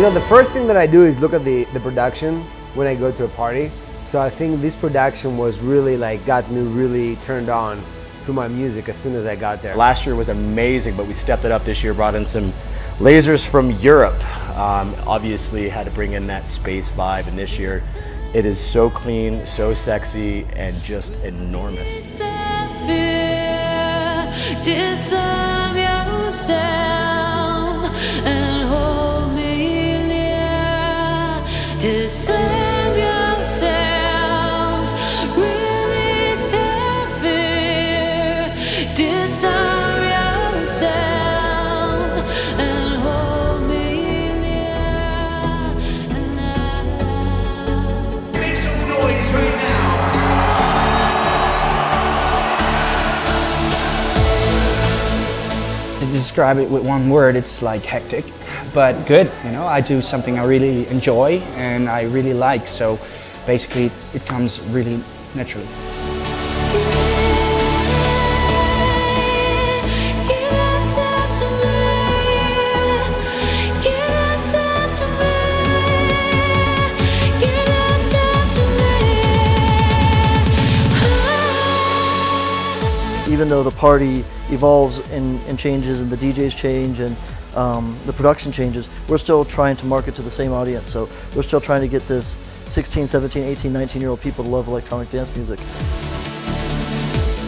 You know, the first thing that I do is look at the, the production when I go to a party. So I think this production was really like got me really turned on to my music as soon as I got there. Last year was amazing, but we stepped it up this year, brought in some lasers from Europe. Um, obviously had to bring in that space vibe, and this year it is so clean, so sexy, and just enormous. To describe it with one word, it's like hectic, but good. You know, I do something I really enjoy and I really like, so basically it comes really naturally. even though the party evolves and, and changes and the DJs change and um, the production changes, we're still trying to market to the same audience. So we're still trying to get this 16, 17, 18, 19 year old people to love electronic dance music.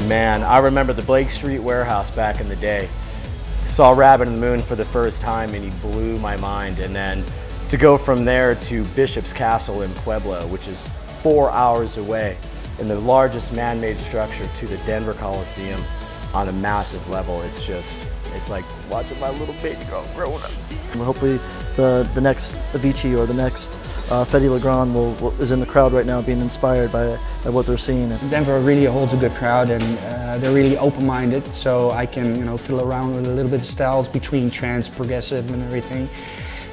Man, I remember the Blake Street Warehouse back in the day. Saw Rabbit in the Moon for the first time and he blew my mind. And then to go from there to Bishop's Castle in Pueblo, which is four hours away, in the largest man-made structure to the Denver Coliseum on a massive level. It's just, it's like watching my little baby girl growing up. hopefully the, the next Avicii or the next uh, Fedde Le Grand will, will, is in the crowd right now being inspired by, by what they're seeing. Denver really holds a good crowd and uh, they're really open-minded so I can you know fiddle around with a little bit of styles between trance, progressive and everything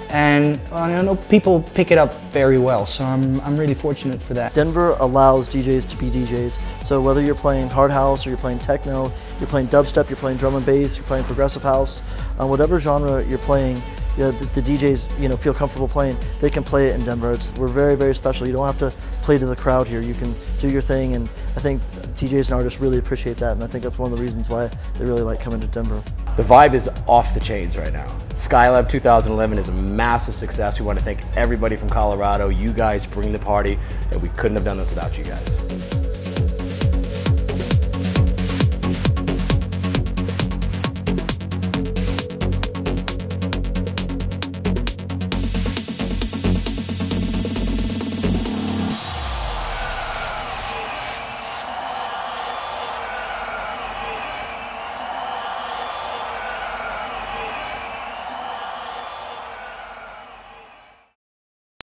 and I know people pick it up very well, so I'm, I'm really fortunate for that. Denver allows DJs to be DJs, so whether you're playing hard house or you're playing techno, you're playing dubstep, you're playing drum and bass, you're playing progressive house, uh, whatever genre you're playing, you know, the, the, DJs you know feel comfortable playing, they can play it in Denver. It's, we're very very special. You don't have to play to the crowd here. You can do your thing, and I think DJs and artists really appreciate that, and I think that's one of the reasons why they really like coming to Denver. The vibe is off the chains right now. Skylab 2011 is a massive success. We want to thank everybody from Colorado. You guys bring the party, and we couldn't have done this without you guys.